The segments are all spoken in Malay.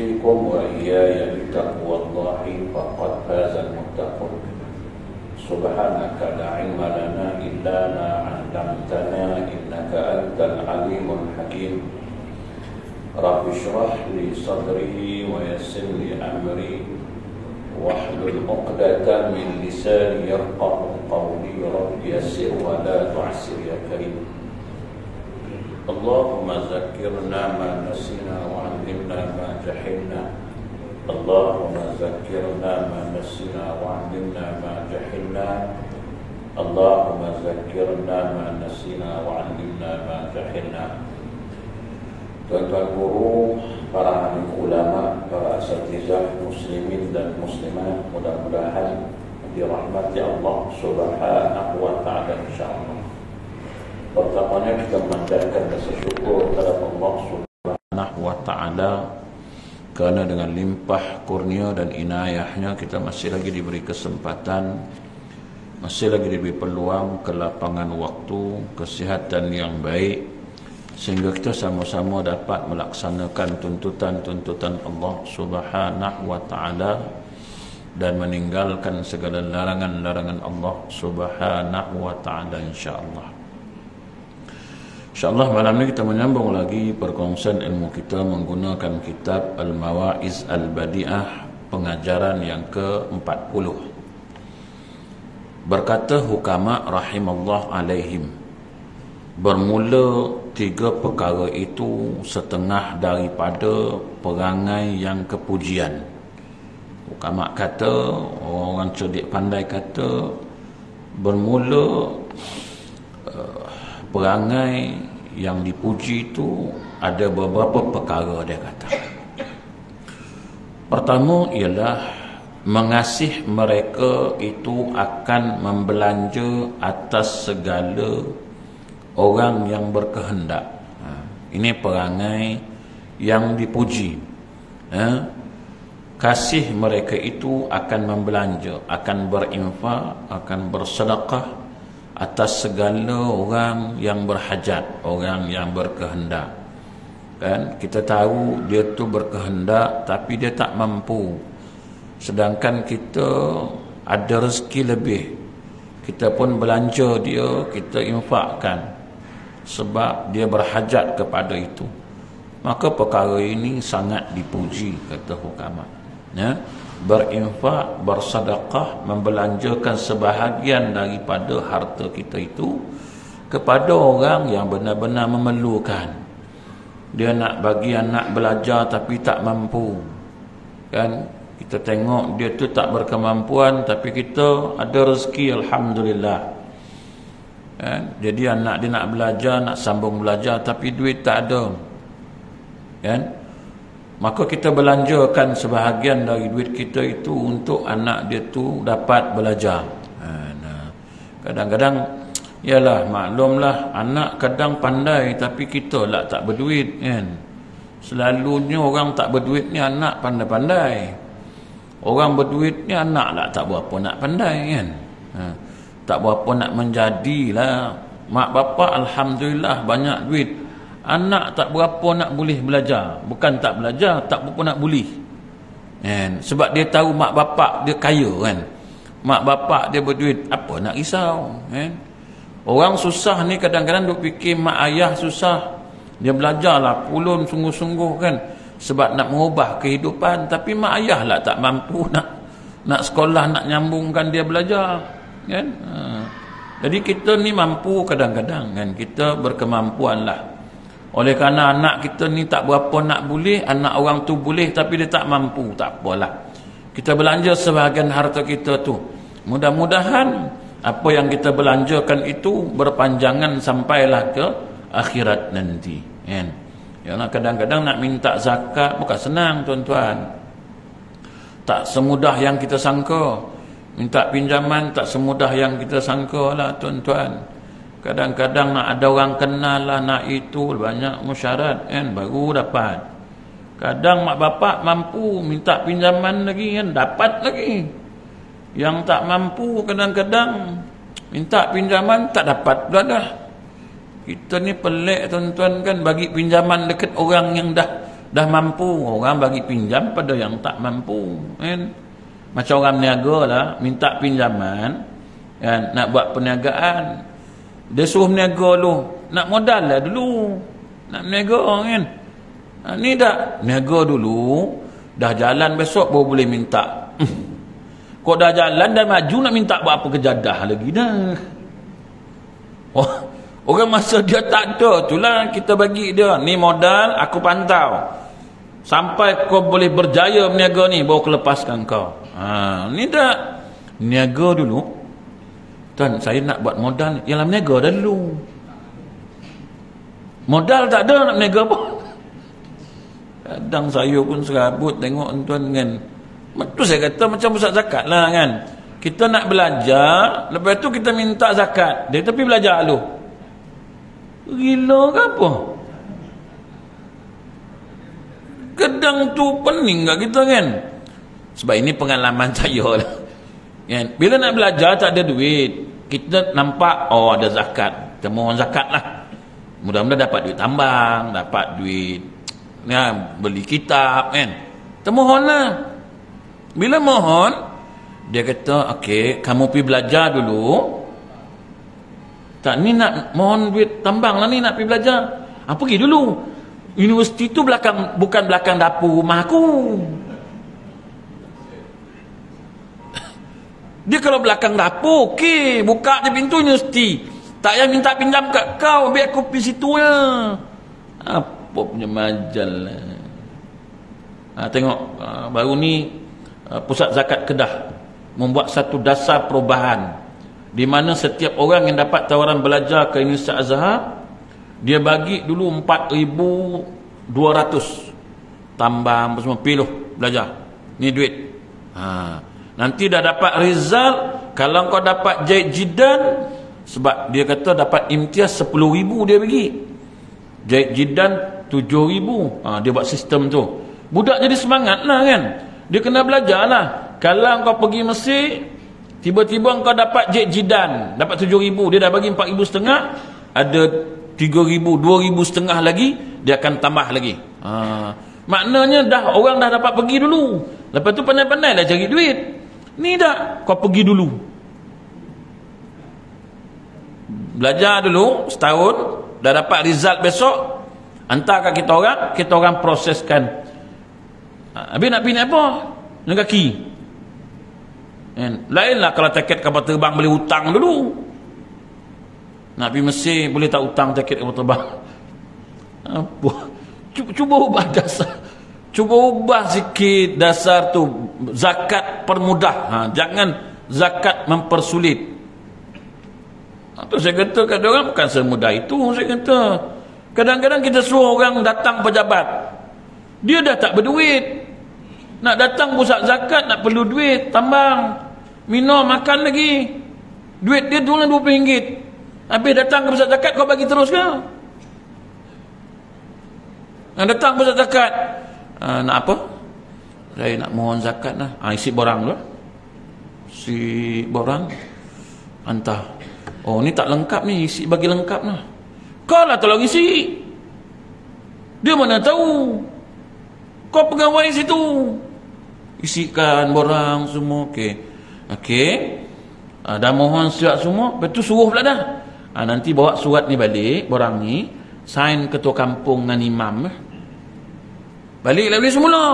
أوصيكم وإياي بتقوى الله فقد فاز المتقون. سبحانك لا علم لنا إلا ما علمتنا إنك أنت العليم الحكيم. رب اشرح لي صدري ويسر لي أمري. واحلل عقدة من لساني يفقه قولي. رب يسر ولا تعسر يا كريم. اللهم ذكرنا ما نسينا وعلمنا ما جهلنا اللهم ذكرنا ما نسينا وعلمنا ما جهلنا اللهم ذكرنا ما نسينا وعلمنا ما جهلنا Tuan-tuan guru, para alim ulama, para asatizah muslimin dan muslimat mudah-mudahan dirahmati Allah Subhanahu wa taala insyaallah. Pertamanya kita memanjatkan rasa syukur kepada Allah Subhanahu wa taala kerana dengan limpah kurnia dan inayahnya kita masih lagi diberi kesempatan masih lagi diberi peluang kelapangan waktu kesihatan yang baik sehingga kita sama-sama dapat melaksanakan tuntutan-tuntutan Allah Subhanahu wa taala dan meninggalkan segala larangan-larangan Allah Subhanahu wa taala insya-Allah. InsyaAllah malam ini kita menyambung lagi perkongsian ilmu kita menggunakan kitab Al-Mawa'iz Al-Badi'ah pengajaran yang ke-40. Berkata hukama rahimallah alaihim bermula tiga perkara itu setengah daripada perangai yang kepujian. Hukama kata, orang cerdik pandai kata, bermula uh, perangai yang dipuji itu ada beberapa perkara dia kata. Pertama ialah mengasih mereka itu akan membelanja atas segala orang yang berkehendak. Ha, ini perangai yang dipuji. Ha, kasih mereka itu akan membelanja, akan berinfak, akan bersedekah atas segala orang yang berhajat, orang yang berkehendak. Kan kita tahu dia tu berkehendak tapi dia tak mampu. Sedangkan kita ada rezeki lebih. Kita pun belanja dia, kita infakkan sebab dia berhajat kepada itu maka perkara ini sangat dipuji kata hukama ya berinfak bersedekah membelanjakan sebahagian daripada harta kita itu kepada orang yang benar-benar memerlukan. Dia nak bagi anak belajar tapi tak mampu. Kan? Kita tengok dia tu tak berkemampuan tapi kita ada rezeki alhamdulillah. Kan? jadi anak dia nak belajar nak sambung belajar tapi duit tak ada. Kan maka kita belanjakan sebahagian dari duit kita itu untuk anak dia tu dapat belajar. Ha, kadang-kadang yalah maklumlah anak kadang pandai tapi kita lah tak berduit kan? Selalunya orang tak berduit ni anak pandai-pandai. Orang berduit ni anak lah tak berapa nak pandai kan? Ha tak berapa nak menjadilah mak bapak alhamdulillah banyak duit anak tak berapa nak boleh belajar. Bukan tak belajar tak berapa nak boleh. Kan? Sebab dia tahu mak bapak dia kaya kan? Mak bapak dia berduit apa nak risau? Kan? Orang susah ni kadang-kadang duk fikir mak ayah susah. Dia belajarlah pulun sungguh-sungguh kan? Sebab nak mengubah kehidupan. Tapi mak ayah lah tak mampu nak nak sekolah nak nyambungkan dia belajar kan? Ha. Jadi kita ni mampu kadang-kadang kan? Kita berkemampuan lah. Oleh kerana anak kita ni tak berapa nak boleh, anak orang tu boleh tapi dia tak mampu, tak apalah. Kita belanja sebahagian harta kita tu. Mudah-mudahan apa yang kita belanjakan itu berpanjangan sampailah ke akhirat nanti. Kan? Ya, kadang-kadang nak minta zakat bukan senang tuan-tuan. Tak semudah yang kita sangka. Minta pinjaman tak semudah yang kita sangka lah tuan-tuan. Kadang-kadang nak ada orang kenal lah nak itu banyak musyarat kan baru dapat. Kadang mak bapak mampu minta pinjaman lagi kan dapat lagi. Yang tak mampu kadang-kadang minta pinjaman tak dapat pula dah. Kita ni pelik tuan-tuan kan bagi pinjaman dekat orang yang dah dah mampu. Orang bagi pinjam pada yang tak mampu kan macam orang niaga lah minta pinjaman kan nak buat perniagaan dia suruh meniaga lu. Nak modal lah dulu. Nak meniaga kan? Ha, ni dah meniaga dulu. Dah jalan besok baru boleh minta. Kok dah jalan dah maju nak minta buat apa kejadah lagi dah. Oh, orang masa dia tak ada itulah kita bagi dia. Ni modal aku pantau. Sampai kau boleh berjaya meniaga ni baru kelepaskan kau. Ha, ni dah niaga dulu. Tuan, saya nak buat modal. Yang dalam niaga dah dulu. Modal tak ada nak niaga apa. Kadang saya pun serabut tengok tuan kan. Betul saya kata macam pusat zakat lah kan. Kita nak belajar, lepas tu kita minta zakat. Dia tapi belajar dulu. Gila ke apa? Kadang tu pening tak kita kan? sebab ini pengalaman saya lah. Kan? Bila nak belajar tak ada duit. Kita nampak oh ada zakat. Kita mohon zakat lah. Mudah-mudahan dapat duit tambang, dapat duit ya, beli kitab kan. Kita mohon lah. Bila mohon, dia kata, okey, kamu pergi belajar dulu. Tak, ni nak mohon duit tambang lah ni nak pergi belajar. Ha, pergi dulu. Universiti tu belakang bukan belakang dapur rumah aku. Dia kalau belakang dapur, okey, buka je pintu universiti. Tak payah minta pinjam kat kau, biar aku pergi situ ya. Apa punya majal lah. Ha, tengok, ha, baru ni ha, Pusat Zakat Kedah membuat satu dasar perubahan di mana setiap orang yang dapat tawaran belajar ke Universiti Azhar dia bagi dulu 4,200 tambah semua piluh belajar ni duit ha. Nanti dah dapat result, kalau kau dapat jahit jidan, sebab dia kata dapat imtiaz 10 ribu dia bagi. Jahit jidan 7 ribu. Ha, dia buat sistem tu. Budak jadi semangat lah kan. Dia kena belajar lah. Kalau kau pergi Mesir, tiba-tiba kau dapat jahit jidan, dapat 7 ribu. Dia dah bagi 4 ribu setengah, ada 3 ribu, 2 ribu setengah lagi, dia akan tambah lagi. Ha, maknanya dah orang dah dapat pergi dulu. Lepas tu pandai-pandai lah cari duit. Ni dah kau pergi dulu. Belajar dulu setahun, dah dapat result besok, hantar kat kita orang, kita orang proseskan. Ha, habis nak pergi apa? Dengan kaki. Kan? Lainlah kalau tiket kapal terbang boleh hutang dulu. Nak pergi Mesir boleh tak hutang tiket kapal terbang. Apa? Cuba, cuba ubah dasar. Cuba ubah sikit dasar tu zakat permudah. Ha, jangan zakat mempersulit. Tu saya kata kat orang bukan semudah itu saya kata. Kadang-kadang kita suruh orang datang pejabat. Dia dah tak berduit. Nak datang pusat zakat nak perlu duit tambang. Minum makan lagi. Duit dia tu lah RM20. Habis datang ke pusat zakat kau bagi terus ke? Nak datang pusat zakat uh, nak apa? Saya nak mohon zakat lah. Uh, isi borang tu si borang. Hantar oh ni tak lengkap ni. Isi bagi lengkap lah. Kau lah tolong isi. Dia mana tahu? Kau pegawai situ. Isikan borang semua. Okey. Okey. Uh, dah mohon surat semua. Betul suruh pula dah. Uh, nanti bawa surat ni balik borang ni. Sign ketua kampung dengan imam. Balik lah beli semula.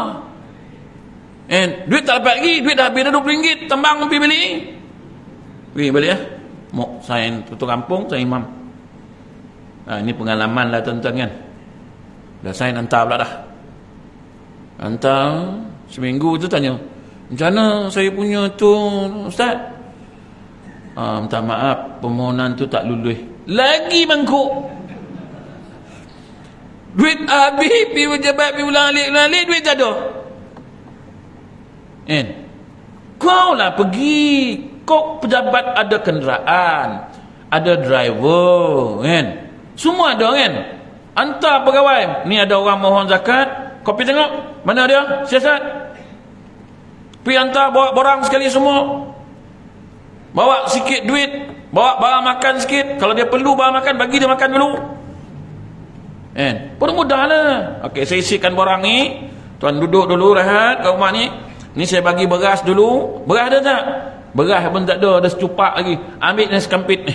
Eh, duit tak dapat lagi. Duit dah habis dah RM20. Tambang pergi balik. Pergi balik ya. Mok saya tutup kampung, saya imam. Ha, ini pengalaman lah tuan-tuan kan. Dah saya hantar pula dah. Hantar seminggu tu tanya. Macam mana saya punya tu Ustaz? Ha, minta maaf permohonan tu tak lulus. Lagi mangkuk. Duit habis pergi pejabat pergi ulang alik ulang alik duit tak ada. Kan? Kau lah pergi. Kau pejabat ada kenderaan. Ada driver. Kan? Semua ada kan? Hantar pegawai. Ni ada orang mohon zakat. Kau pergi tengok. Mana dia? Siasat. Pergi hantar bawa barang sekali semua. Bawa sikit duit. Bawa barang makan sikit. Kalau dia perlu barang makan, bagi dia makan dulu. Kan? Pun mudah lah. Okey, saya isikan barang ni. Tuan duduk dulu rehat kat rumah ni. Ni saya bagi beras dulu. Beras ada tak? Beras pun tak ada. Ada secupak lagi. Ambil ni sekampit ni.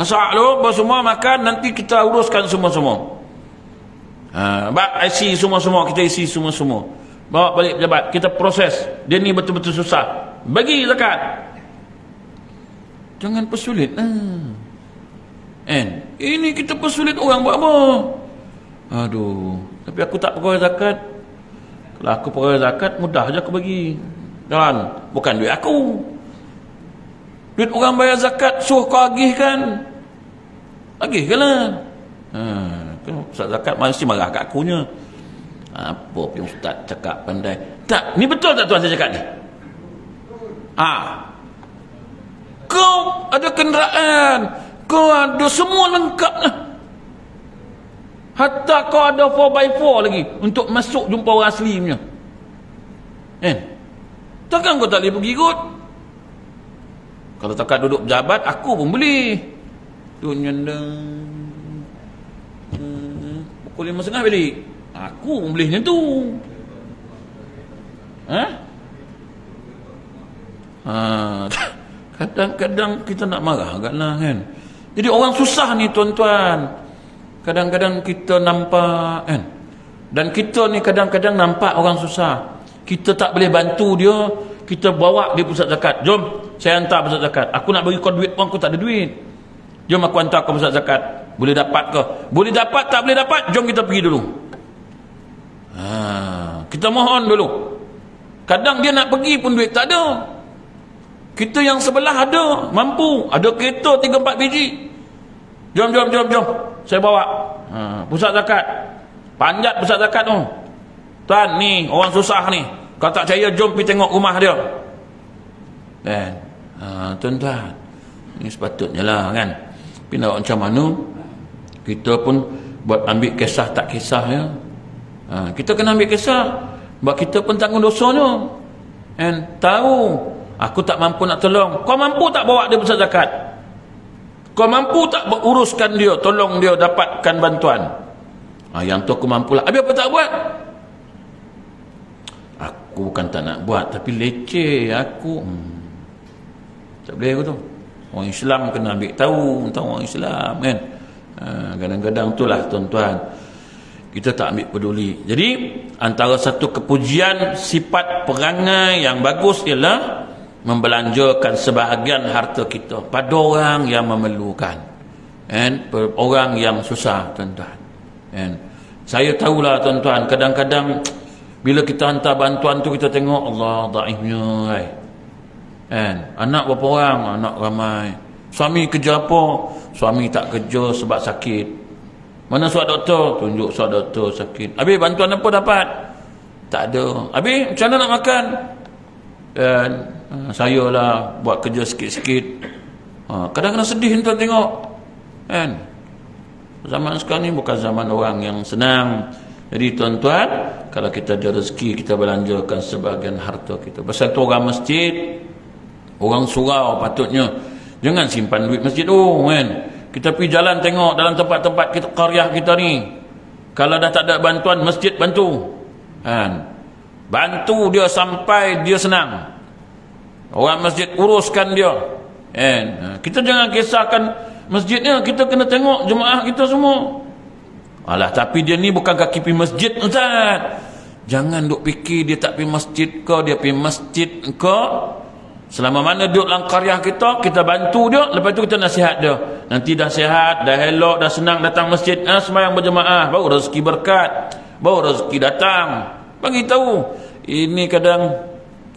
Masak dulu. Bawa semua makan. Nanti kita uruskan semua-semua. Ha, bak isi semua-semua. Kita isi semua-semua. Bawa balik pejabat. Kita proses. Dia ni betul-betul susah. Bagi zakat. Jangan persulit. And, ini kita persulit orang buat apa? Aduh. Tapi aku tak perkara zakat. Kalau aku pergi zakat, mudah je aku bagi. Dan bukan duit aku. Duit orang bayar zakat, suruh kau agih kan? Agih kan lah. Ha, Ustaz zakat mesti marah kat akunya. Apa pun Ustaz cakap pandai. Tak, ni betul tak tuan saya cakap ni? Ha. Kau ada kenderaan. Kau ada semua lengkap lah. Hatta kau ada 4x4 lagi untuk masuk jumpa orang asli punya. Kan? Takkan kau tak boleh pergi kot? Kalau takkan duduk pejabat, aku pun beli. Tu nyandang. Hmm, pukul lima setengah balik. Aku pun beli tu. Ha? Ha, kadang-kadang kita nak marah agaklah kan. Jadi orang susah ni tuan-tuan. Kadang-kadang kita nampak kan dan kita ni kadang-kadang nampak orang susah. Kita tak boleh bantu dia kita bawa dia pusat zakat. Jom saya hantar pusat zakat. Aku nak bagi kau duit pun aku tak ada duit. Jom aku hantar kau pusat zakat. Boleh dapat ke? Boleh dapat tak boleh dapat jom kita pergi dulu. Ha, kita mohon dulu. Kadang dia nak pergi pun duit tak ada kita yang sebelah ada mampu. Ada kereta 3-4 biji. Jom jom jom jom. Saya bawa. Ha, pusat zakat. Panjat pusat zakat tu. Tuan ni orang susah ni. Kalau tak percaya jom pergi tengok rumah dia. Dan ha, tuan-tuan. Ini sepatutnya lah kan? Nak macam mana? Kita pun buat ambil kisah tak kisah ya? Ha, kita kena ambil kisah. Sebab kita pun tanggung dosanya and tahu aku tak mampu nak tolong kau mampu tak bawa dia pusat zakat kau mampu tak uruskan dia, tolong dia dapatkan bantuan? Ha, yang tu aku mampu lah. Habis apa tak buat? Aku bukan tak nak buat, tapi leceh aku. Hmm. Tak boleh aku tu. Orang Islam kena ambil tahu tentang orang Islam kan. Ha, kadang-kadang itulah tuan-tuan. Kita tak ambil peduli. Jadi, antara satu kepujian sifat perangai yang bagus ialah membelanjakan sebahagian harta kita pada orang yang memerlukan. And orang yang susah tuan-tuan. And saya tahulah tuan-tuan kadang-kadang bila kita hantar bantuan tu kita tengok Allah daifnya right? and anak berapa orang? Anak ramai. Suami kerja apa? Suami tak kerja sebab sakit. Mana suat doktor? Tunjuk suat doktor sakit. Habis bantuan apa dapat? Tak ada. Habis macam mana nak makan? Dan Ha, saya lah buat kerja sikit-sikit. Ha, kadang-kadang sedih tuan tengok kan? Zaman sekarang ni bukan zaman orang yang senang. Jadi tuan-tuan kalau kita ada rezeki kita belanjakan sebahagian harta kita. Pasal tu orang masjid orang surau patutnya. Jangan simpan duit masjid tu kan? Kita pergi jalan tengok dalam tempat-tempat kita karyah kita ni. Kalau dah tak ada bantuan masjid bantu kan? Bantu dia sampai dia senang Orang masjid uruskan dia. Kan? Ha, kita jangan kisahkan masjidnya, kita kena tengok jemaah kita semua. Alah, tapi dia ni bukan kaki pergi masjid, Ustaz. Jangan duk fikir dia tak pergi masjid ke, dia pergi masjid ke. selama mana duduk dalam karya kita kita bantu dia lepas tu kita nasihat dia nanti dah sihat dah elok dah senang datang masjid ah, semayang berjemaah baru rezeki berkat baru rezeki datang bagi tahu ini kadang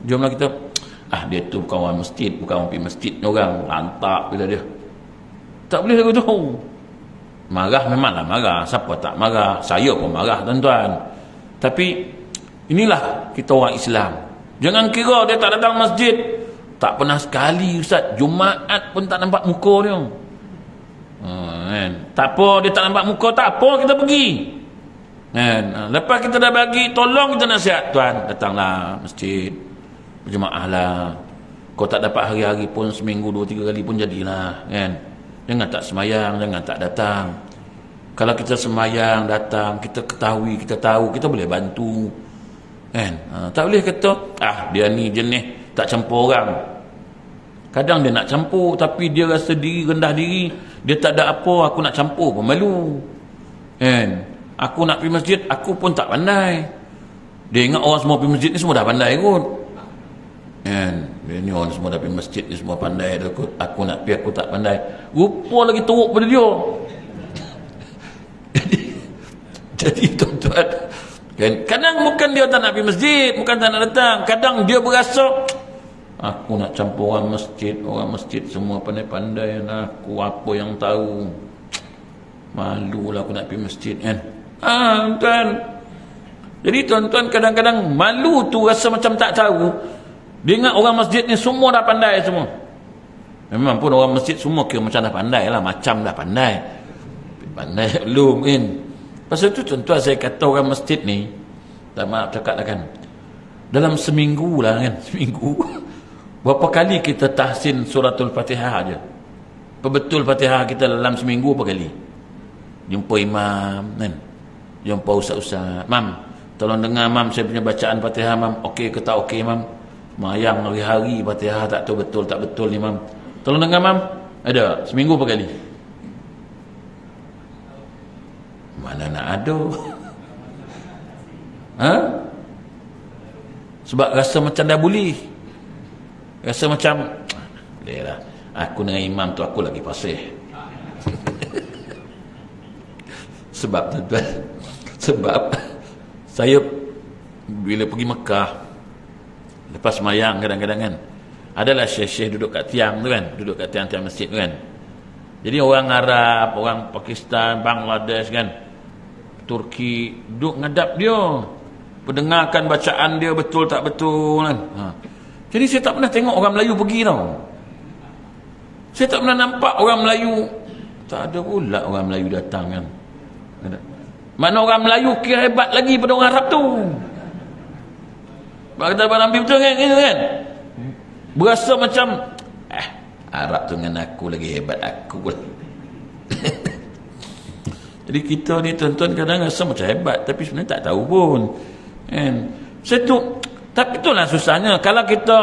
jomlah kita ah dia tu bukan orang masjid bukan orang pergi masjid. Ni orang lantak bila dia. Tak boleh lagu tu marah memanglah marah. Siapa tak marah? Saya pun marah tuan-tuan. Tapi inilah kita orang Islam. Jangan kira dia tak datang masjid. Tak pernah sekali Ustaz. Jumaat pun tak nampak muka dia. Kan? tak apa dia tak nampak muka tak apa kita pergi. Kan? Ha, lepas kita dah bagi tolong kita nasihat tuan. Datanglah masjid berjemaah lah. Kau tak dapat hari-hari pun seminggu dua tiga kali pun jadilah kan? Jangan tak semayang jangan tak datang. Kalau kita semayang datang kita ketahui kita tahu kita boleh bantu kan? Ha, tak boleh kata ah dia ni jenis tak campur orang. Kadang dia nak campur tapi dia rasa diri rendah diri. Dia tak ada apa aku nak campur pun malu kan? Aku nak pergi masjid aku pun tak pandai. Dia ingat orang semua pergi masjid ni semua dah pandai kot kan dia ni orang semua dah pergi masjid ni semua pandai aku, aku nak pergi aku tak pandai. Rupa lagi teruk pada dia. Jadi tuan-tuan kan kadang bukan dia tak nak pergi masjid bukan tak nak datang. Kadang dia berasa aku nak campur orang masjid orang masjid semua pandai-pandai. Aku apa yang tahu? Malu lah aku nak pergi masjid kan? Ah, tuan. Jadi tuan-tuan kadang-kadang malu tu rasa macam tak tahu dia ingat orang masjid ni semua dah pandai semua. Memang pun orang masjid semua kira macam dah pandai lah. Macam dah pandai. Pandai belum kan. Pasal tu tuan-tuan saya kata orang masjid ni. Tak maaf cakap lah kan. Dalam seminggu lah kan. Seminggu. Berapa kali kita tahsin suratul fatihah aja. Betul fatihah kita dalam seminggu berapa kali. Jumpa imam kan. Jumpa ustaz-ustaz. Mam. Tolong dengar mam saya punya bacaan fatihah mam. Okey ke tak okey mam. Mayang hari-hari Fatihah tak tahu betul tak betul ni mam. Tolong dengar mam. Ada seminggu berapa kali? Mana nak ada? ha? Sebab rasa macam dah boleh. Rasa macam boleh lah. Aku dengan imam tu aku lagi fasih. Sebab tuan-tuan. Sebab saya bila pergi Mekah lepas semayang kadang-kadang kan. Adalah syekh-syekh duduk kat tiang tu kan. Duduk kat tiang-tiang masjid tu kan. Jadi orang Arab orang Pakistan Bangladesh kan. Turki duduk ngadap dia. Pendengarkan bacaan dia betul tak betul kan. Ha. jadi saya tak pernah tengok orang Melayu pergi tau. Saya tak pernah nampak orang Melayu. Tak ada pula orang Melayu datang kan. Mana orang Melayu kira hebat lagi pada orang Arab tu kata Abang Nabi betul kan? Gitu kan? Berasa macam eh Arab tu dengan aku lagi hebat aku pun. Jadi kita ni tuan-tuan kadang rasa macam hebat tapi sebenarnya tak tahu pun. Kan? Saya tu tapi itulah susahnya kalau kita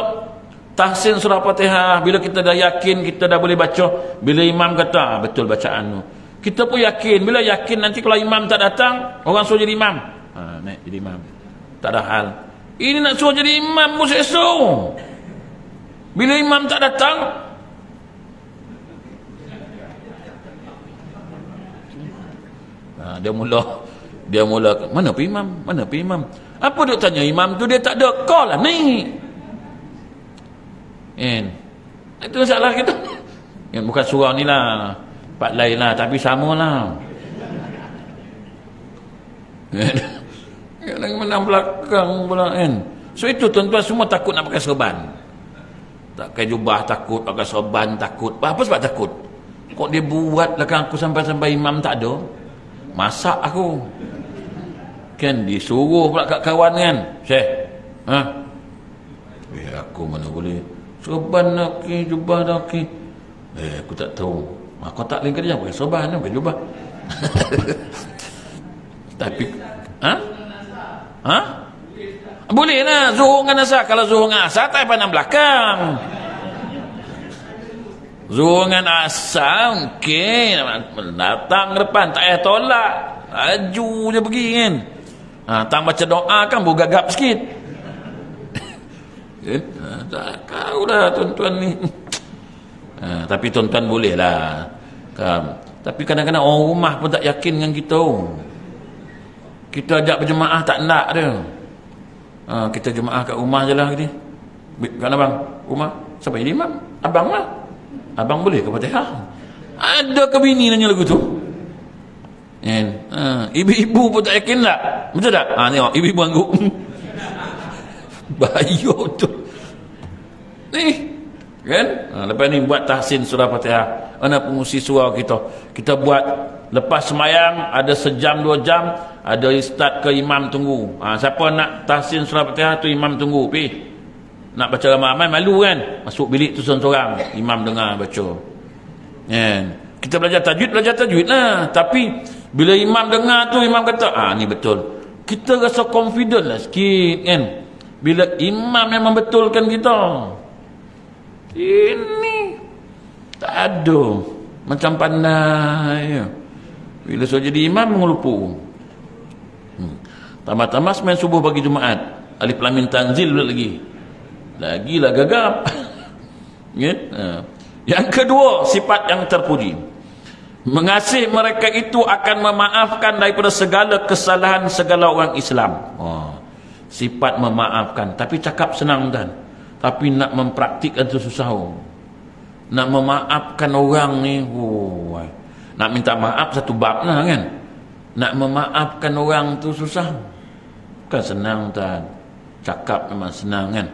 tahsin surah Fatihah bila kita dah yakin kita dah boleh baca bila imam kata ah, betul bacaan tu. Kita pun yakin bila yakin nanti kalau imam tak datang orang suruh jadi imam. Ha naik jadi imam. Tak ada hal. Ini nak suruh jadi imam pun esok. Bila imam tak datang, ha, dia mula dia mula mana pergi imam? Mana pergi imam? Apa dia tanya imam tu dia tak ada call lah ni. Kan? Itu masalah kita. Yang bukan surah ni lah. Empat lain lah. Tapi sama lah. Yang lagi menang belakang pula kan. So itu tuan-tuan semua takut nak pakai serban. Tak pakai jubah takut, pakai serban takut. Apa sebab takut? Kok dia buat belakang aku sampai-sampai imam tak ada? Masak aku. Kan disuruh pula kat kawan kan. Syekh. Ha? Eh aku mana boleh. Serban nak ke, jubah nak ke. Eh aku tak tahu. Aku tak boleh kerja pakai serban, pakai jubah. Tapi, ha? Ha? Boleh lah zuhur dengan asar. Kalau zuhur dengan asar tak pandang belakang. Zuhur dengan asar mungkin datang ke depan tak payah tolak. Laju je pergi kan. Ha, tang baca doa kan bergagap sikit. eh? ha, tak kau dah tuan-tuan ni ha, tapi tuan-tuan boleh lah kan? tapi kadang-kadang orang rumah pun tak yakin dengan kita kita ajak berjemaah tak nak dia. Ha, kita jemaah kat rumah je lah kan abang? Rumah? Siapa jadi imam. Abang lah. Abang boleh ke fatihah? Ada ke bini nanya lagu tu? Kan? Ha, ibu-ibu pun tak yakin tak? Betul tak? Ha, tengok ibu-ibu angguk. Bahaya tu. Ni kan? Ha, lepas ni buat tahsin surah fatihah. Mana pengusi surah kita. Kita buat lepas semayang ada sejam dua jam ada ustaz ke imam tunggu. Ha, siapa nak tahsin surah fatihah tu imam tunggu pi. Nak baca ramai-ramai malu kan? Masuk bilik tu seorang-seorang. Imam dengar baca. Kan? Kita belajar tajwid belajar tajwid lah. Tapi bila imam dengar tu imam kata ah ni betul. Kita rasa confident lah sikit kan? Bila imam memang betulkan kita. Ini tak ada. Macam pandai bila so jadi imam mengelupu tambah-tambah semain subuh bagi Jumaat. Alif lamin tanzil lagi. Lagilah gagap. Ya? yang kedua sifat yang terpuji. Mengasihi mereka itu akan memaafkan daripada segala kesalahan segala orang Islam. Oh sifat memaafkan. Tapi cakap senang dan tapi nak mempraktikkan tu susah oh. nak memaafkan orang ni oh, nak minta maaf satu bab lah kan? Nak memaafkan orang tu susah kan senang dan cakap memang senang kan?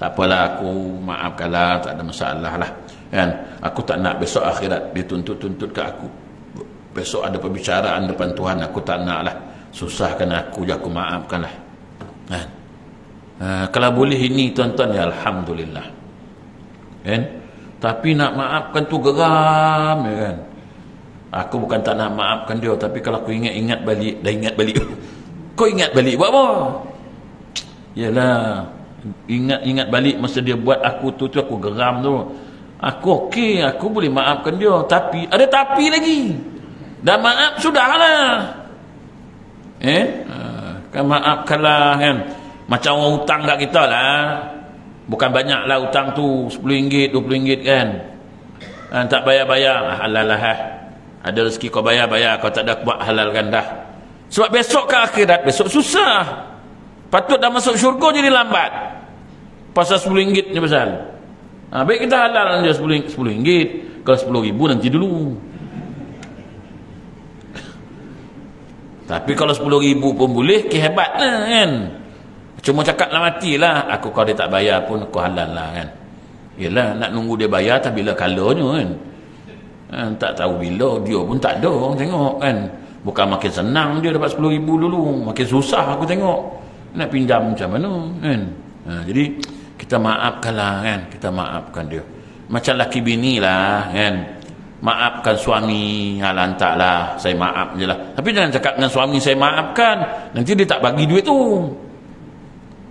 Tak apalah aku maafkanlah tak ada masalah lah kan? Aku tak nak besok akhirat dia tuntut-tuntut ke aku. Besok ada perbicaraan depan Tuhan aku tak nak lah. Susahkan aku je aku maafkan lah kan? Uh, kalau boleh ini tuan-tuan ya Alhamdulillah. Kan? Tapi nak maafkan tu geram ya kan? Aku bukan tak nak maafkan dia tapi kalau aku ingat-ingat balik dah ingat balik kau ingat balik buat apa? Yalah ingat-ingat balik masa dia buat aku tu tu aku geram tu. Aku okey aku boleh maafkan dia. Tapi ada tapi lagi. Dah maaf sudahlah. Eh? Kan maafkanlah kan? Macam orang hutang kat kita lah. Bukan banyak lah hutang tu RM10 RM20 kan? Ha, tak bayar-bayar. Ah, halal lah ha. ada rezeki kau bayar-bayar. Kau tak ada buat halal kan dah sebab besok ke akhirat besok susah patut dah masuk syurga jadi lambat pasal RM10 ni pasal ha, baik kita halal dia RM10 kalau RM10,000 nanti dulu Tapi kalau 10 ribu pun boleh, kehebat lah kan. Cuma cakap lah matilah. Aku kalau dia tak bayar pun, aku halal lah kan. Yelah, nak nunggu dia bayar, tak bila kalanya kan. kan. Tak tahu bila, dia pun tak ada orang tengok kan. Bukan makin senang dia dapat 10 ribu dulu. Makin susah aku tengok. Nak pinjam macam mana kan. Ha, jadi, kita maafkan lah kan. Kita maafkan dia. Macam laki bini lah kan maafkan suami ha, lantaklah saya maaf je lah tapi jangan cakap dengan suami saya maafkan nanti dia tak bagi duit tu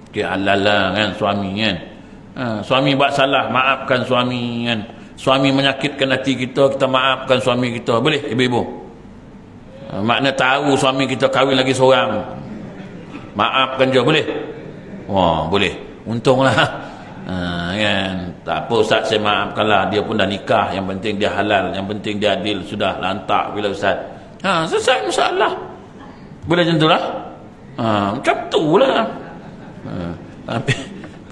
okay, alala kan suami kan ha, suami buat salah maafkan suami kan suami menyakitkan hati kita kita maafkan suami kita boleh ibu-ibu ha, makna tahu suami kita kahwin lagi seorang. Maafkan je boleh? Wah boleh. Untunglah. Ha, kan? Tak apa ustaz saya maafkanlah. Dia pun dah nikah. Yang penting dia halal. Yang penting dia adil. Sudah lantak bila ustaz. Ha, selesai masalah. Boleh macam itulah. Ha, macam tu lah ha, tapi,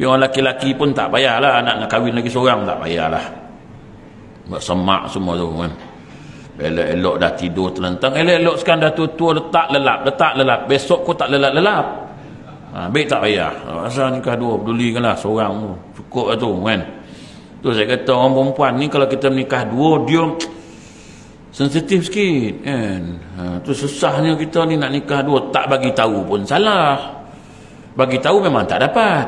orang laki-laki pun tak payahlah. Nak, nak kahwin lagi seorang tak payahlah. Buat semak semua tu kan elok-elok dah tidur terlentang elok-elok sekarang dah tua-tua letak lelap letak lelap. Besok kau tak lelap-lelap ha, baik tak payah. Asal nikah dua pedulikanlah seorang tu. Cukup lah tu kan? Tu saya kata orang perempuan ni kalau kita menikah dua dia sensitif sikit kan? Ha, tu susahnya kita ni nak nikah dua. Tak bagi tahu pun salah. Bagi tahu memang tak dapat.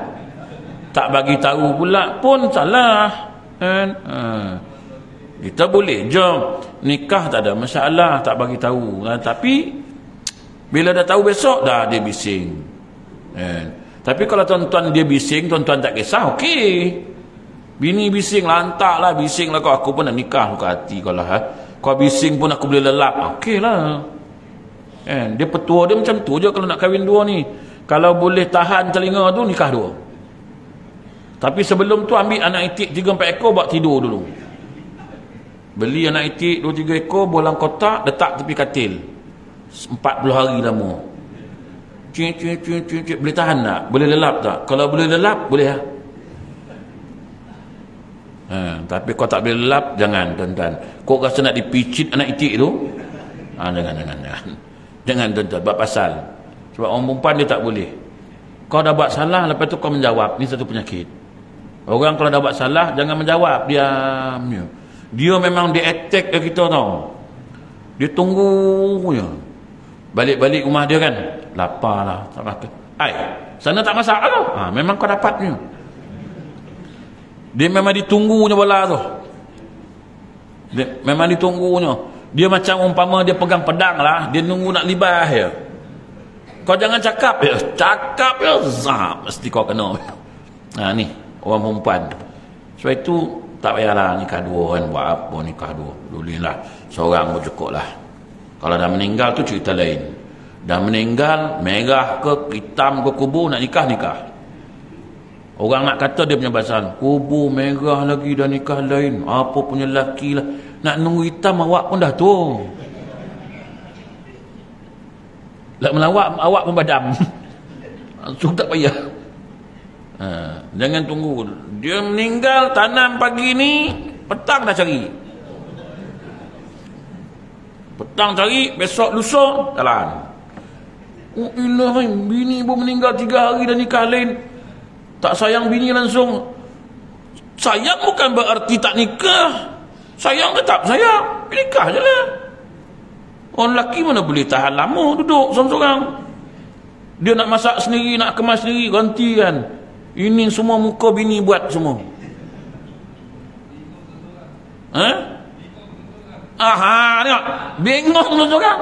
Tak bagi tahu pula pun salah kan? Ha. Kita boleh jom nikah tak ada masalah tak bagi tahu ha, tapi bila dah tahu besok dah dia bising Eh. Tapi kalau tuan-tuan dia bising, tuan-tuan tak kisah, okey. Bini bising, lantak lah, bising lah kau. Aku pun nak nikah muka hati kau lah. Ha? Kau bising pun aku boleh lelap. Okey lah. Eh. Dia petua dia macam tu je kalau nak kahwin dua ni. Kalau boleh tahan telinga tu, nikah dua. tapi sebelum tu ambil anak itik 3-4 ekor buat tidur dulu beli anak itik 2-3 ekor bolang kotak letak tepi katil. 40 hari lama. Cik cik cik cik cik boleh tahan tak? Boleh lelap tak? Kalau boleh lelap boleh lah. Ha, tapi kau tak boleh lelap jangan tuan-tuan. Kau rasa nak dipicit anak itik tu? Ha, jangan jangan jangan. Jangan tuan-tuan. Buat pasal. Sebab orang perempuan dia tak boleh. Kau dah buat salah lepas tu kau menjawab. Ni satu penyakit. Orang kalau dah buat salah jangan menjawab. Diam dia dia memang dia attack ke kita tau. Dia tunggu je balik-balik rumah dia kan lapar lah tak makan ai sana tak masak lah ha, memang kau dapat dia memang ditunggunya bola tu. Dia, memang ditunggunya. Dia macam umpama dia pegang pedang lah dia nunggu nak libah ya kau jangan cakap ya cakap ya zap mesti kau kena. Ha, ni orang perempuan. Sebab itu tak payahlah nikah dua kan buat apa nikah dua. Boleh lah seorang pun cukup lah kalau dah meninggal tu cerita lain. Dah meninggal merah ke hitam ke kubur nak nikah nikah. Orang nak kata dia punya pasal kubur merah lagi dah nikah lain. Apa punya laki lah. Nak nunggu hitam awak pun dah tu nak melawak awak pun badam. Langsung tak payah ha, jangan tunggu. Dia meninggal tanam pagi ni petang dah cari. Petang cari besok lusa jalan. Oh ilahi bini pun meninggal tiga hari dan nikah lain. Tak sayang bini langsung. Sayang bukan berarti tak nikah. Sayang tetap sayang? Nikah je lah. Orang lelaki mana boleh tahan lama duduk seorang-seorang? Dia nak masak sendiri nak kemas sendiri ganti kan ini semua muka bini buat semua. Ha? Aha, tengok. Bengong tu seorang.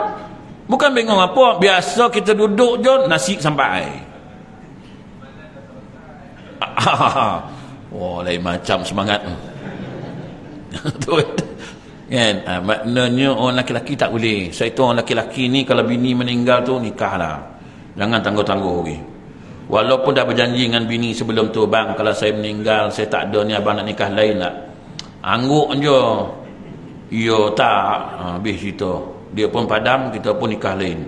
Bukan bengong apa. Biasa kita duduk je, nasi sampai. Wah, lain macam semangat. tu kan? Ha, maknanya orang laki-laki tak boleh. Sebab itu orang laki-laki ni kalau bini meninggal tu nikahlah. Jangan tangguh-tangguh lagi. -tangguh. Walaupun dah berjanji dengan bini sebelum tu bang kalau saya meninggal saya tak ada ni abang nak nikah lain tak. Angguk je. Ya tak. Ha, habis cerita. Dia pun padam kita pun nikah lain.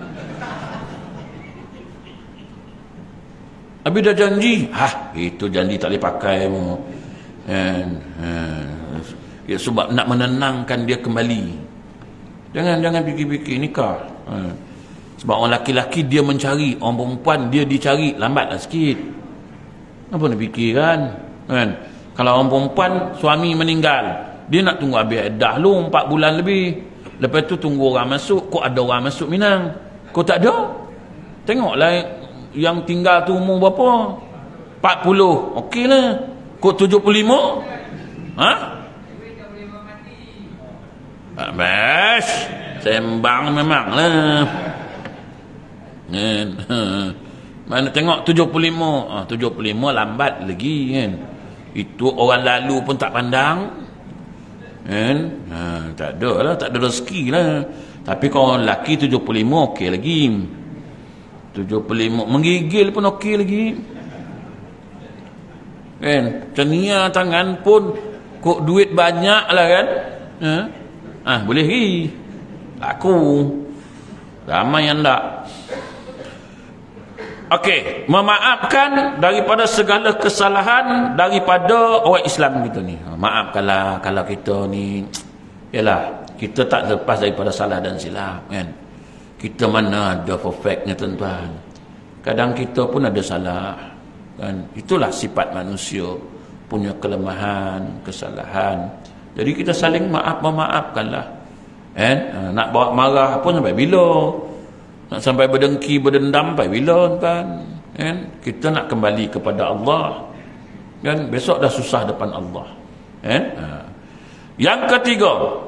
Habis dah janji. Hah itu janji tak boleh pakai. And, and, ya, sebab nak menenangkan dia kembali. Jangan jangan fikir-fikir nikah. Ha. Sebab orang laki-laki dia mencari, orang perempuan dia dicari, lambatlah sikit. Apa nak fikir kan? kan? Kalau orang perempuan, suami meninggal, dia nak tunggu habis dah lu 4 bulan lebih. Lepas tu tunggu orang masuk, kok ada orang masuk Minang? Kok tak ada? Tengoklah yang tinggal tu umur berapa? 40. Okey lah. Kok 75? Ha? Bas. Sembang memang lah. Kan? Mana tengok 75 ah 75 lambat lagi kan? Itu orang lalu pun tak pandang kan? Ha, tak ada lah tak ada rezeki lah. Tapi kalau lelaki 75 okey lagi. 75 menggigil pun okey lagi. Kan? Cenia tangan pun kok duit banyak lah kan? Ha? ah boleh lagi laku. Ramai yang tak Okey, memaafkan daripada segala kesalahan daripada orang Islam kita ni. Ha, maafkanlah kalau kita ni yalah, kita tak lepas daripada salah dan silap kan. Kita mana ada perfectnya tuan-tuan. Kadang kita pun ada salah kan. Itulah sifat manusia punya kelemahan, kesalahan. Jadi kita saling maaf memaafkanlah. Kan? Ha, nak bawa marah pun sampai bila? Nak sampai berdengki berdendam sampai bila kan kan? Kita nak kembali kepada Allah. Kan? Besok dah susah depan Allah. Kan? Ha. yang ketiga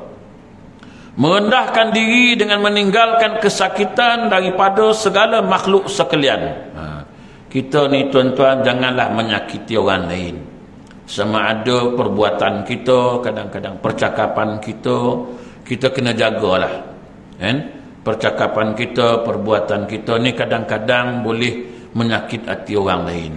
merendahkan diri dengan meninggalkan kesakitan daripada segala makhluk sekalian. Ha. kita ni tuan-tuan janganlah menyakiti orang lain. Sama ada perbuatan kita kadang-kadang percakapan kita kita kena jagalah. Kan percakapan kita, perbuatan kita ni kadang-kadang boleh menyakit hati orang lain.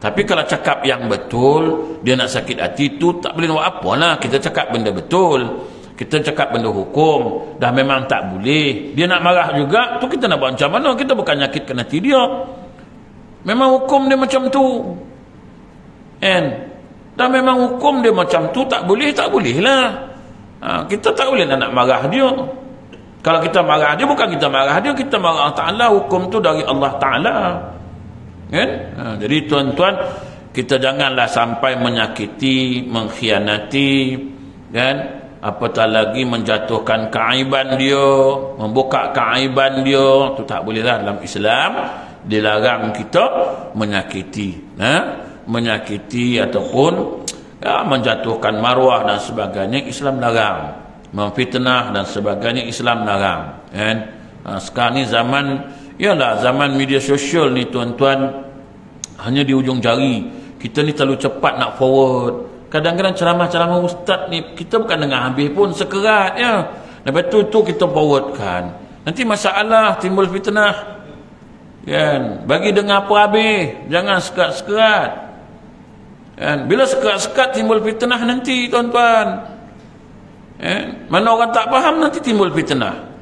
tapi kalau cakap yang betul dia nak sakit hati tu tak boleh buat apa lah kita cakap benda betul kita cakap benda hukum dah memang tak boleh. Dia nak marah juga tu kita nak buat macam mana? Kita bukan nyakitkan hati dia. Memang hukum dia macam tu. Kan? Dah memang hukum dia macam tu tak boleh tak boleh lah ha, kita tak boleh nak marah dia kalau kita marah dia bukan kita marah dia kita marah Allah Ta'ala hukum tu dari Allah Ta'ala. Kan? Ha, jadi tuan-tuan kita janganlah sampai menyakiti mengkhianati kan? Apatah lagi menjatuhkan keaiban dia membuka keaiban dia tu tak boleh lah dalam Islam dilarang kita menyakiti ha? menyakiti ataupun ya, menjatuhkan maruah dan sebagainya Islam larang memfitnah dan sebagainya Islam larang kan? Ha, sekarang ni zaman ialah zaman media sosial ni tuan-tuan hanya di ujung jari. Kita ni terlalu cepat nak forward. Kadang-kadang ceramah-ceramah ustaz ni kita bukan dengar habis pun sekerat ya. Lepas tu tu kita forwardkan. Nanti masalah timbul fitnah kan? Bagi dengar apa habis jangan sekerat-sekerat. Kan? Bila sekerat-sekerat timbul fitnah nanti tuan-tuan kan mana orang tak faham nanti timbul fitnah.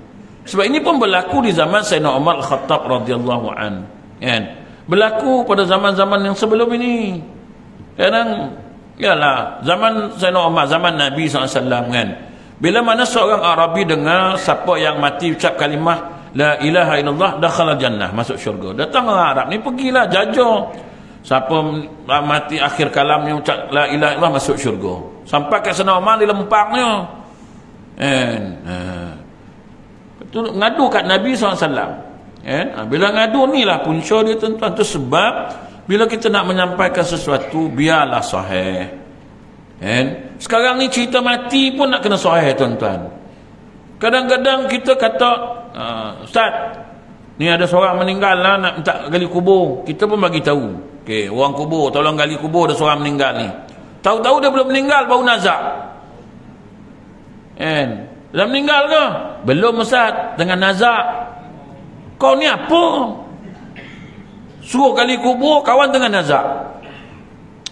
Sebab ini pun berlaku di zaman Sayyidina Umar Al-Khattab radhiyallahu an. Kan? Berlaku pada zaman-zaman yang sebelum ini. Kadang yalah zaman Sayyidina Umar zaman Nabi SAW kan? Bila mana seorang Arabi dengar siapa yang mati ucap kalimah la ilaha illallah dakhala jannah masuk syurga. Datang orang Arab ni pergilah jajah siapa mati akhir kalamnya ucap la ilaha illallah masuk syurga. Sampai ke Sayyidina Umar di lempangnya kan? Ha. ngadu kat Nabi SAW kan? Ha, bila ngadu ni lah punca dia tuan-tuan. Tu sebab bila kita nak menyampaikan sesuatu biarlah sahih. Kan? sekarang ni cerita mati pun nak kena sahih tuan-tuan. Kadang-kadang kita kata uh, Ustaz ni ada seorang meninggal lah nak minta gali kubur. Kita pun bagi tahu. Okay, orang kubur tolong gali kubur ada seorang meninggal ni. Tahu-tahu dia belum meninggal baru nazak kan? Dah meninggal ke? belum Ustaz. Dengan nazak. Kau ni apa? Suruh kali kubur kawan tengah nazak.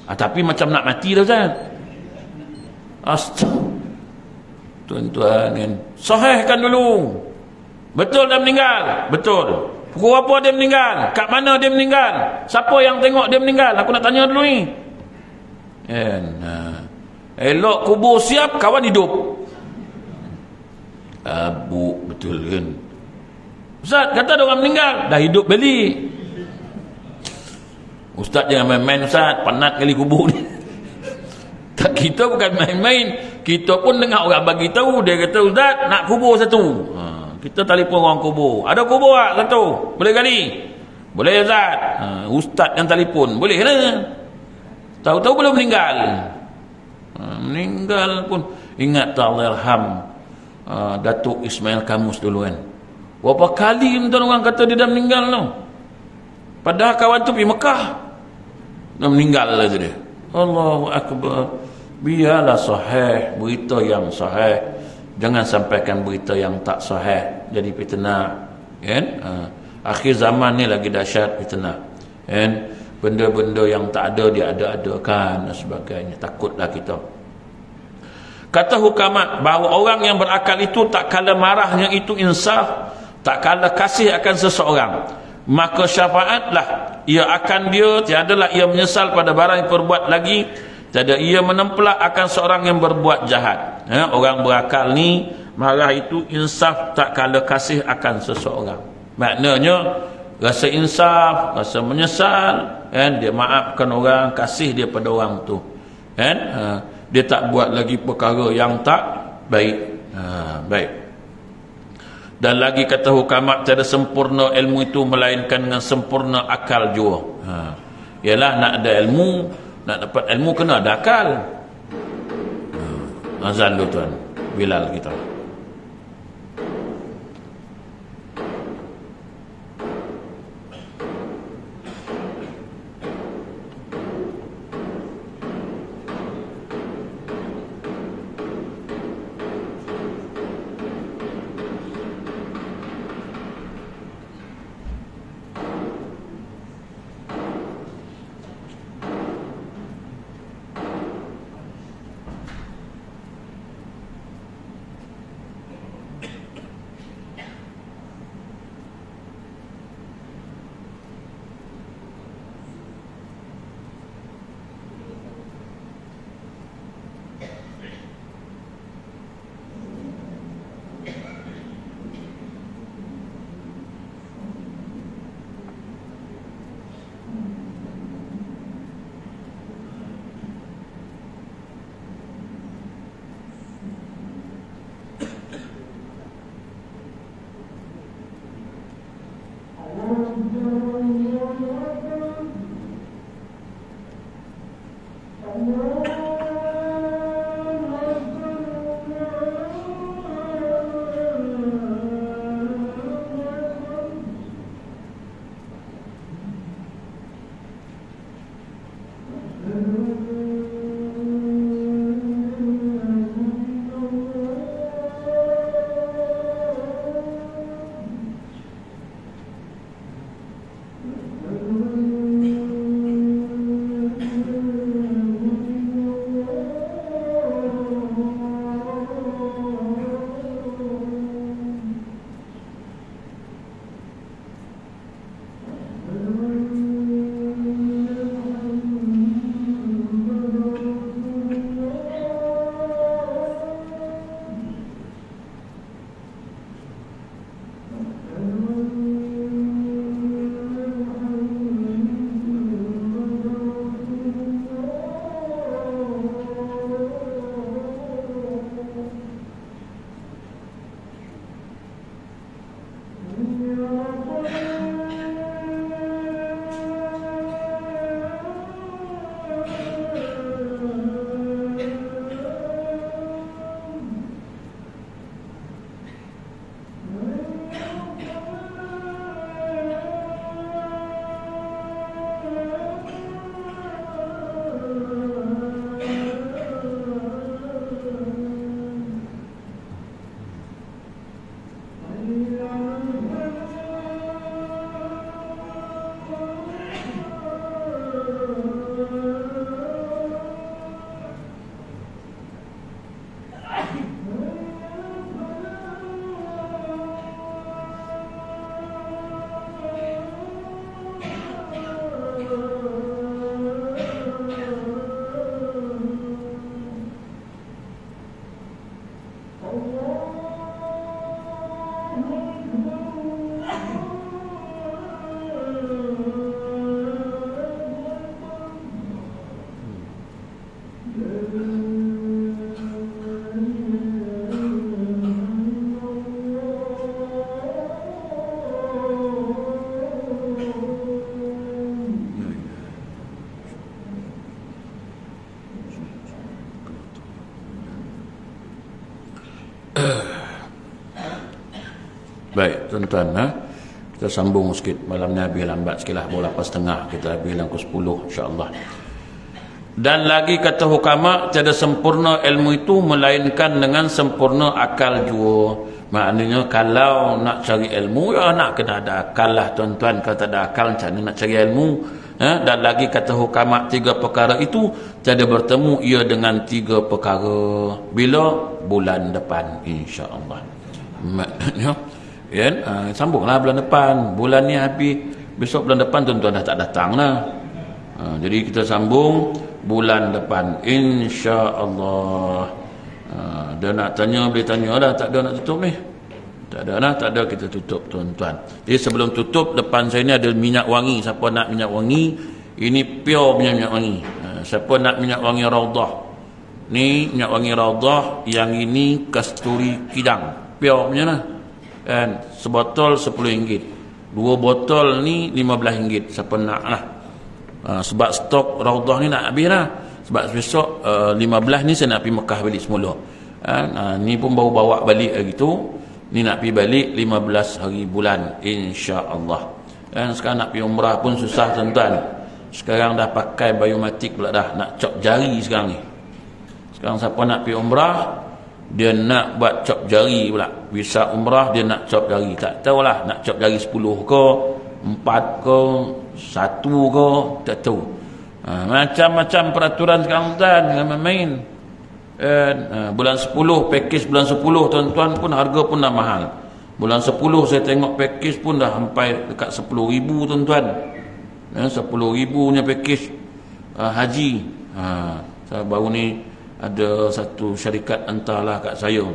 Ah, tapi macam nak mati dah Ustaz. Astaga tuan-tuan kan? Sahihkan dulu. Betul dia meninggal? Betul. Pukul apa dia meninggal? Kat mana dia meninggal? Siapa yang tengok dia meninggal? Aku nak tanya dulu ni. Kan? Ha. elok kubur siap kawan hidup abu betul kan? Ustaz kata ada orang meninggal. Dah hidup beli. Ustaz jangan main-main Ustaz. Penat kali kubur ni. Tak kita bukan main-main. Kita pun dengar orang bagi tahu. Dia kata Ustaz nak kubur satu. Ha, kita telefon orang kubur. Ada kubur tak satu boleh kali boleh Ustaz. Ha, Ustaz yang telefon. Boleh lah tahu-tahu belum meninggal. Ha, meninggal pun. Ingat tak Allah Alham ha, Datuk Ismail Kamus dulu kan Berapa kali tuan orang kata dia dah meninggal tu. Padahal kawan tu pergi Mekah. Dah meninggal lah dia. Allahu Akbar. Biarlah sahih. Berita yang sahih. Jangan sampaikan berita yang tak sahih. Jadi fitnah. Kan? Ha. Akhir zaman ni lagi dahsyat fitnah. Kan? Benda-benda yang tak ada dia ada-adakan dan sebagainya. Takutlah kita. Kata hukamat bahawa orang yang berakal itu tak kala marahnya itu insaf tak kala kasih akan seseorang. Maka syafaatlah ia akan dia tiadalah ia menyesal pada barang yang perbuat lagi tiada ia menempelak akan seorang yang berbuat jahat. Ya, orang berakal ni marah itu insaf tak kala kasih akan seseorang. Maknanya rasa insaf rasa menyesal kan dia maafkan orang kasih dia pada orang tu. Kan? Ha, dia tak buat lagi perkara yang tak baik. Ha, baik. Dan lagi kata hukamat tiada sempurna ilmu itu melainkan dengan sempurna akal jua ha. ialah nak ada ilmu nak dapat ilmu kena ada akal. Ha. azan tuan. Bilal kita Baik, tuan-tuan. Ha? Kita sambung sikit. Malam ni habis lambat sikit lah. Bawa lapan setengah. Kita habis dalam ke-10 insyaAllah. Dan lagi kata hukama, tiada sempurna ilmu itu melainkan dengan sempurna akal jua. Maknanya kalau nak cari ilmu, ya nak kena ada akal lah tuan-tuan. Kalau tak ada akal macam mana nak cari ilmu. Ha? Dan lagi kata hukama tiga perkara itu, tiada bertemu ia dengan tiga perkara. Bila? Bulan depan insyaAllah. Maknanya, ya, uh, sambunglah bulan depan. Bulan ni habis. Besok bulan depan tuan-tuan dah tak datang lah. Uh, jadi kita sambung bulan depan. insya-Allah. Ha, dia nak tanya boleh tanya dah tak ada nak tutup ni. Tak ada lah tak ada. Kita tutup tuan-tuan. Jadi sebelum tutup depan saya ni ada minyak wangi. Siapa nak minyak wangi? Ini pure punya minyak wangi. Ha, siapa nak minyak wangi raudah ni minyak wangi raudah yang ini kasturi kidang. Pure punya lah kan? Sebotol 10 ringgit. Dua botol ni 15 ringgit. Siapa nak lah. Ha, sebab stok raudah ni nak habis lah. Sebab besok uh, 15 ni saya nak pergi Mekah balik semula. Ha, uh, ni pun baru bawa balik hari tu. Ni nak pergi balik 15 hari bulan. insya-Allah. Dan sekarang nak pergi umrah pun susah tuan-tuan. Sekarang dah pakai biometrik pula dah. Nak cop jari sekarang ni. Sekarang siapa nak pergi umrah dia nak buat cop jari pula. Visa umrah dia nak cop jari. Tak tahulah nak cop jari 10 ke 4 ke 1 ke tak tahu. Ha, macam-macam peraturan sekarang tuan dengan main eh, ha, bulan 10 package bulan 10 tuan-tuan pun harga pun dah mahal. Bulan 10 saya tengok package pun dah sampai dekat 10 ribu tuan-tuan. Eh, 10 ribu punya package uh, haji. Ha, saya baru ni ada satu syarikat entahlah kat saya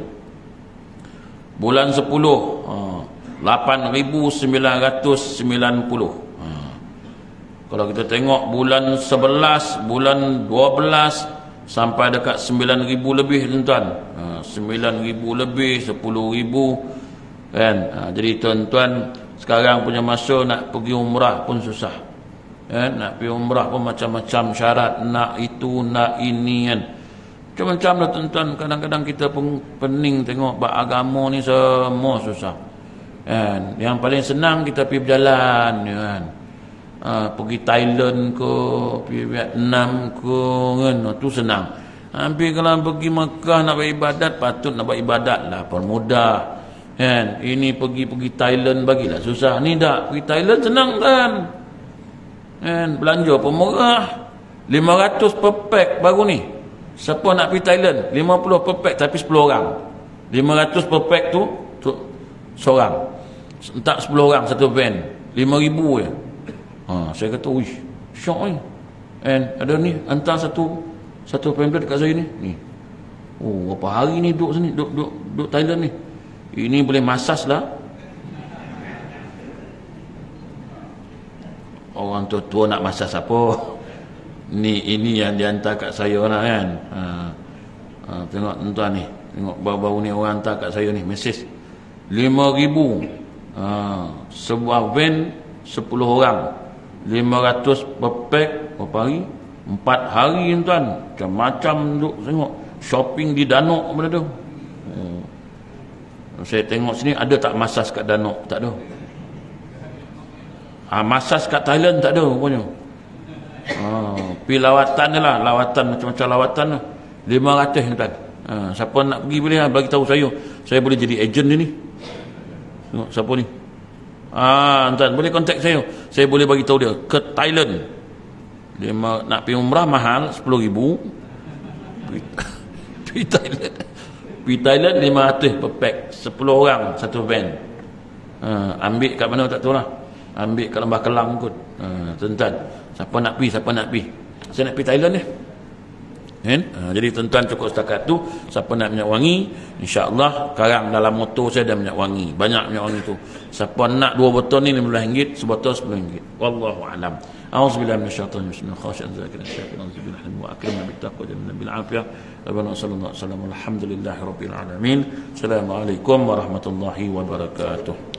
bulan 10 uh, 8,990 kalau kita tengok bulan 11, bulan 12 sampai dekat 9,000 lebih tuan-tuan. Ha, 9,000 lebih, 10,000 kan. Ha, jadi tuan-tuan sekarang punya masa nak pergi umrah pun susah. Kan? Nak pergi umrah pun macam-macam syarat nak itu, nak ini kan. Macam-macam lah tuan-tuan. Kadang-kadang kita pun pening tengok bak agama ni semua susah. Kan? Yang paling senang kita pergi berjalan kan? Ha, pergi Thailand ke pergi Vietnam ke kan? Tu senang. Hampir kalau pergi Mekah nak buat ibadat patut nak buat ibadat lah. Permudah kan? Ini pergi-pergi Thailand bagilah susah. Ni tak? Pergi Thailand senang kan? Kan? Belanja pun murah. 500 per pack baru ni siapa nak pergi Thailand 50 per pack tapi 10 orang 500 per pack tu, tu seorang tak 10 orang satu van 5000 je Ha, saya kata, wish, syok ni. And ada ni, hantar satu satu pamphlet dekat saya ni. Ni. Oh, berapa hari ni duduk sini, duduk, duduk, duduk Thailand ni. Ini boleh masas lah. Orang tua-tua nak masas apa? Ni ini yang dihantar kat saya lah kan. Ha, ha, tengok tuan ni. Tengok baru-baru ni orang hantar kat saya ni. Mesej. Lima ribu. Ha, sebuah van sepuluh orang. 500 per pack berapa hari 4 hari tuan macam-macam duk tengok shopping di Danok benda tu hmm. saya tengok sini ada tak masas kat Danok tak ada ha, masas kat Thailand tak ada rupanya ha, pergi lawatan je lah lawatan macam-macam lawatan lah 500 tuan ha, siapa nak pergi boleh lah bagi tahu saya saya boleh jadi agent ni tengok siapa ni Ah, tuan boleh kontak saya. Saya boleh bagi tahu dia ke Thailand. Dia nak pergi umrah mahal 10,000. Pergi Thailand. Pergi Thailand 500 per pack, 10 orang satu van. Ha, ambil kat mana tak tahu lah. Ambil kat Lembah Kelang kot. Ha, tuan-tuan, siapa nak pergi, siapa nak pergi. Saya nak pergi Thailand ni. Kan? Ha, jadi tuan-tuan cukup setakat tu siapa nak minyak wangi insya-Allah sekarang dalam motor saya ada minyak wangi. Banyak minyak wangi tu. Siapa nak dua botol ni RM15 sebotol RM10 wallahu alam. Auzubillahi minasyaitonir rajim. Khasyan zakir syaitan. Auzubillahi wa akrimna bittaqwa janna bil afiyah. Rabbana sallallahu alaihi wasallam alhamdulillahi rabbil alamin. Assalamualaikum warahmatullahi wabarakatuh